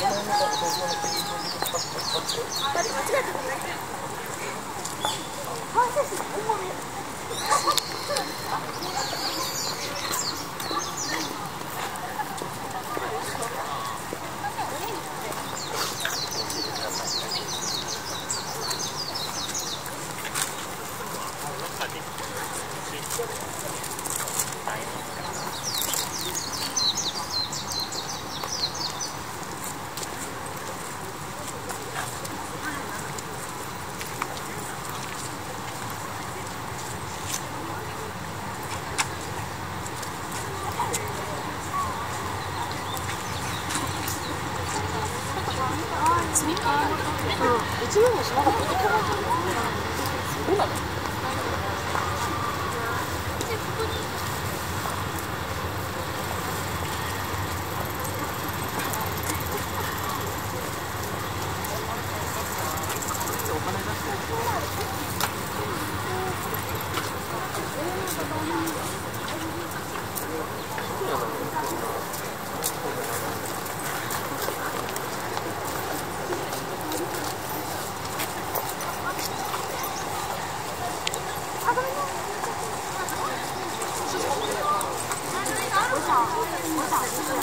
あれ間違えたくない。うちのもしなかったそうなの小，我小时候。